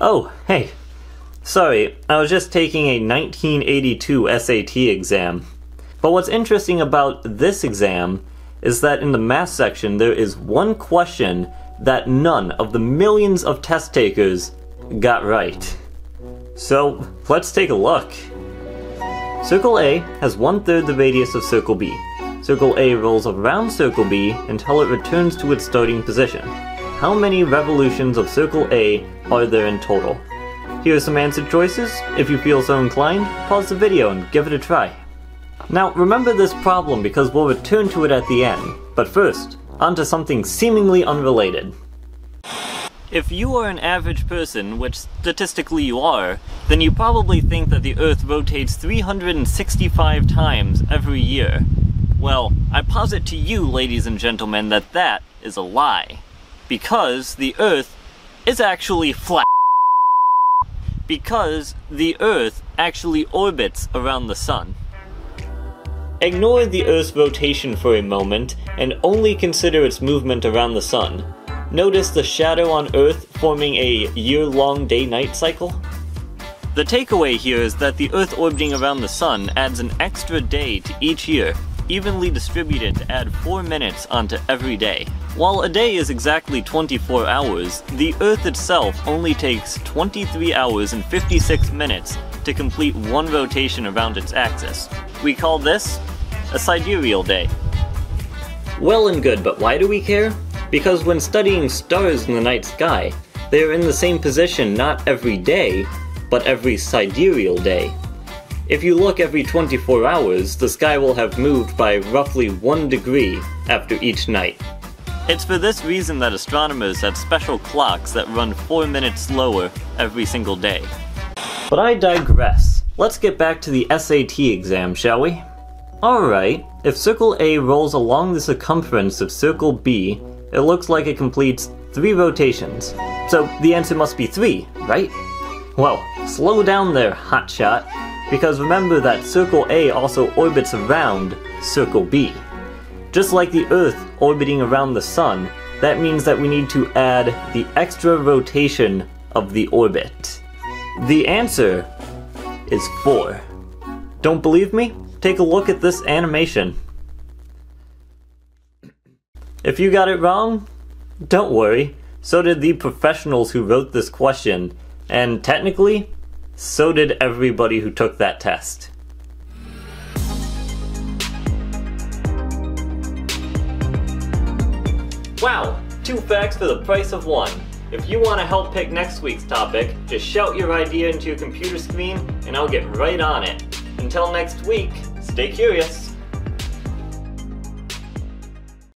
Oh, hey. Sorry, I was just taking a 1982 SAT exam. But what's interesting about this exam is that in the math section there is one question that none of the millions of test takers got right. So, let's take a look. Circle A has one third the radius of Circle B. Circle A rolls around Circle B until it returns to its starting position. How many revolutions of Circle A are there in total? Here are some answer choices. If you feel so inclined, pause the video and give it a try. Now, remember this problem because we'll return to it at the end. But first, onto something seemingly unrelated. If you are an average person, which statistically you are, then you probably think that the Earth rotates 365 times every year. Well, I posit to you, ladies and gentlemen, that that is a lie. Because the Earth is actually flat. Because the Earth actually orbits around the Sun. Ignore the Earth's rotation for a moment and only consider its movement around the Sun. Notice the shadow on Earth forming a year-long day-night cycle? The takeaway here is that the Earth orbiting around the Sun adds an extra day to each year, evenly distributed to add 4 minutes onto every day. While a day is exactly 24 hours, the Earth itself only takes 23 hours and 56 minutes to complete one rotation around its axis. We call this a sidereal day. Well and good, but why do we care? Because when studying stars in the night sky, they are in the same position not every day, but every sidereal day. If you look every 24 hours, the sky will have moved by roughly 1 degree after each night. It's for this reason that astronomers have special clocks that run 4 minutes slower every single day. But I digress. Let's get back to the SAT exam, shall we? Alright, if circle A rolls along the circumference of circle B, it looks like it completes 3 rotations. So the answer must be 3, right? Well, slow down there, hotshot because remember that Circle A also orbits around Circle B. Just like the Earth orbiting around the Sun, that means that we need to add the extra rotation of the orbit. The answer is 4. Don't believe me? Take a look at this animation. If you got it wrong, don't worry. So did the professionals who wrote this question, and technically, so did everybody who took that test. Wow, two facts for the price of one. If you want to help pick next week's topic, just shout your idea into your computer screen and I'll get right on it. Until next week, stay curious.